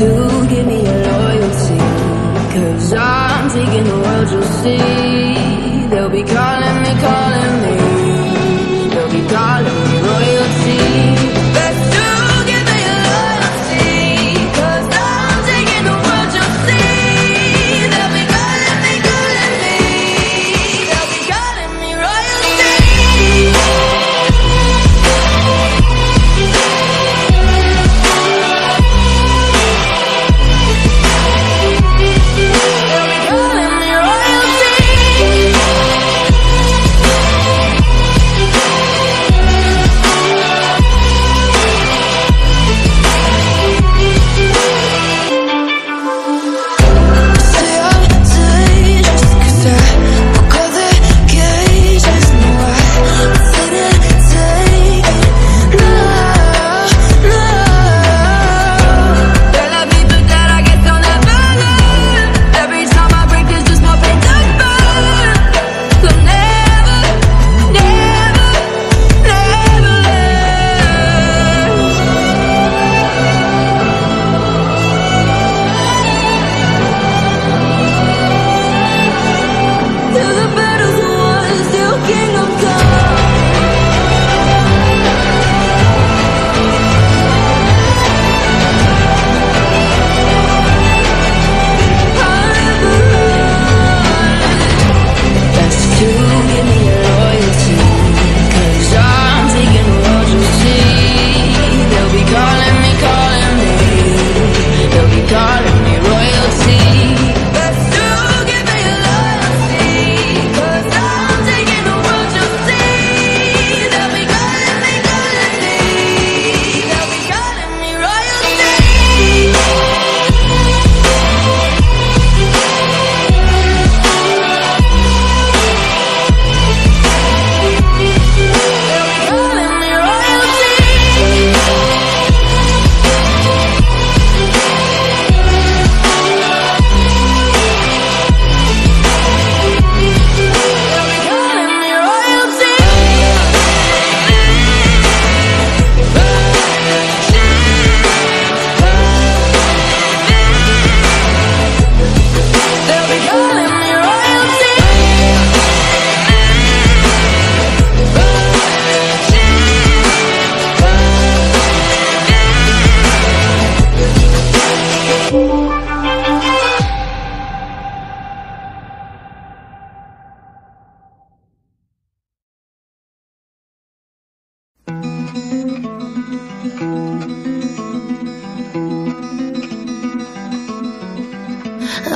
To give me your loyalty. Cause I'm taking the world, you'll see.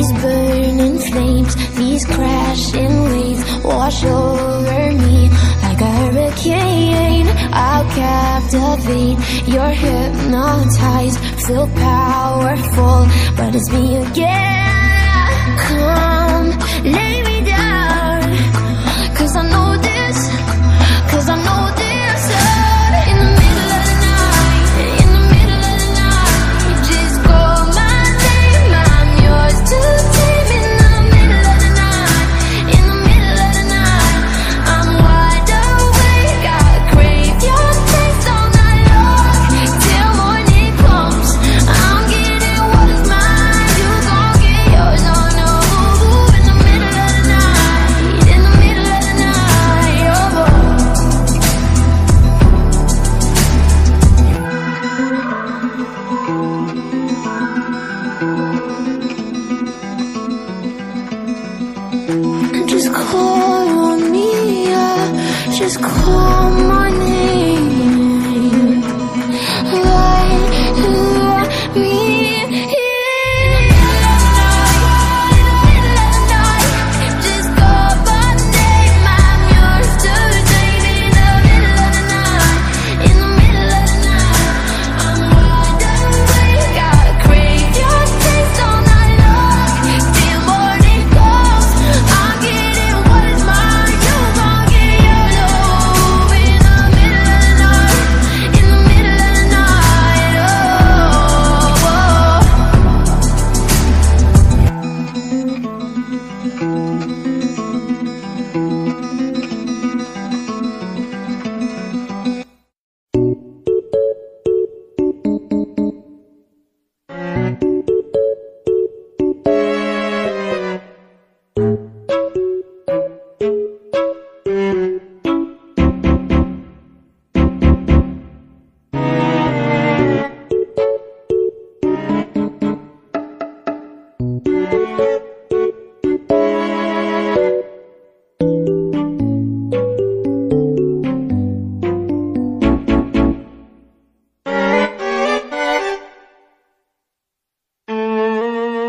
These burning flames, these crashing waves wash over me like a hurricane. I'll captivate, you're hypnotized, feel powerful, but it's me again. Come just call my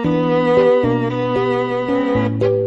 Thank you.